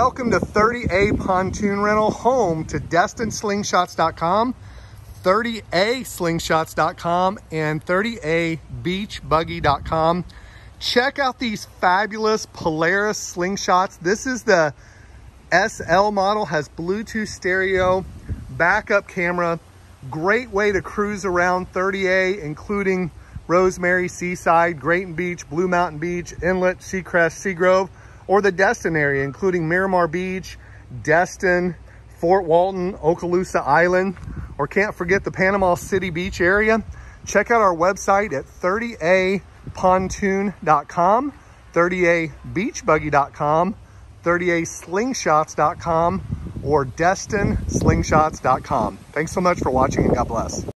Welcome to 30A Pontoon Rental, home to DestinSlingshots.com, 30A and 30A Check out these fabulous Polaris slingshots. This is the SL model, has Bluetooth stereo, backup camera, great way to cruise around 30A, including Rosemary, Seaside, Grayton Beach, Blue Mountain Beach, Inlet, Seacrest, Seagrove, or the Destin area, including Miramar Beach, Destin, Fort Walton, Okaloosa Island, or can't forget the Panama City Beach area. Check out our website at 30apontoon.com, 30abeachbuggy.com, 30aslingshots.com, or destinslingshots.com. Thanks so much for watching and God bless.